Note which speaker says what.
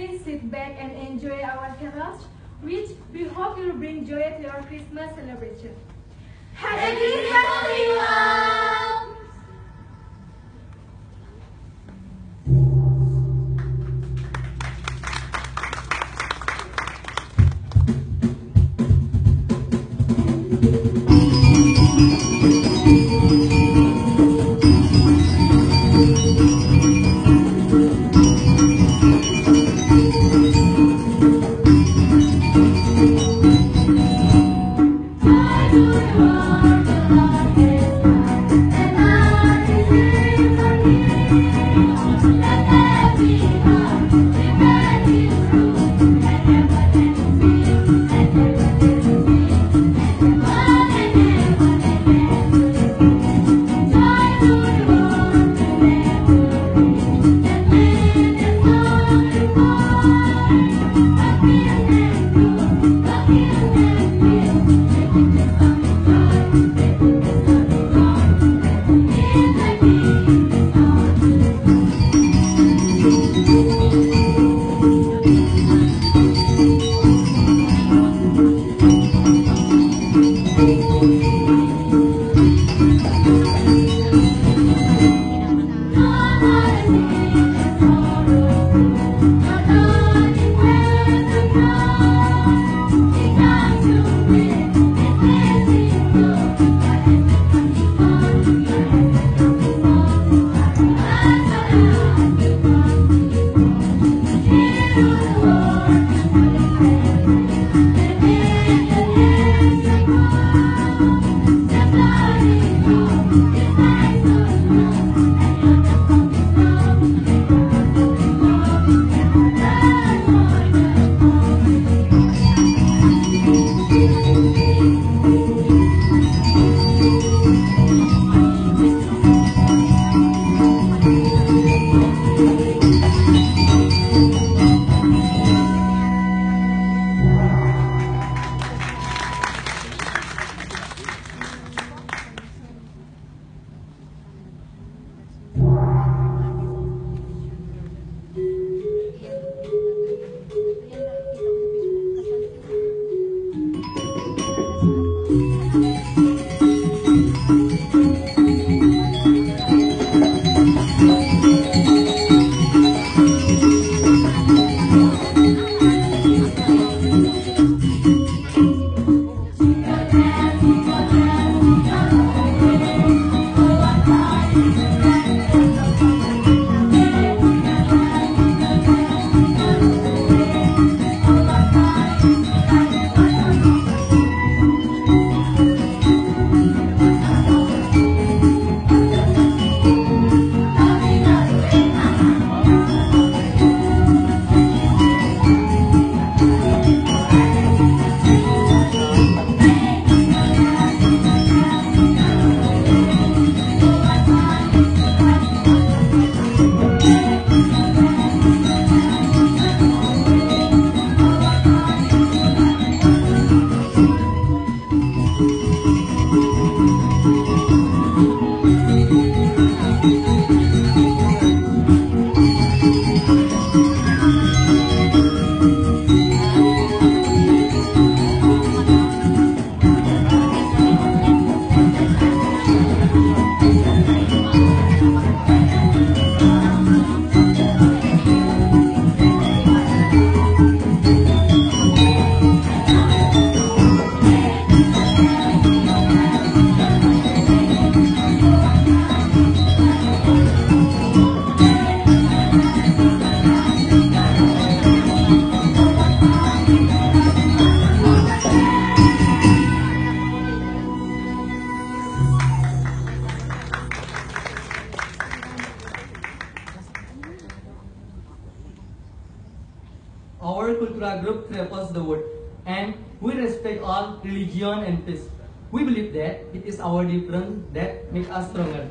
Speaker 1: please sit back and enjoy our carols, which we hope will bring joy to your Christmas celebration. Happy Christmas, everyone!
Speaker 2: Vamos la Our cultural group travels the world and we respect all religion and faith. We believe that it is our difference that make us stronger.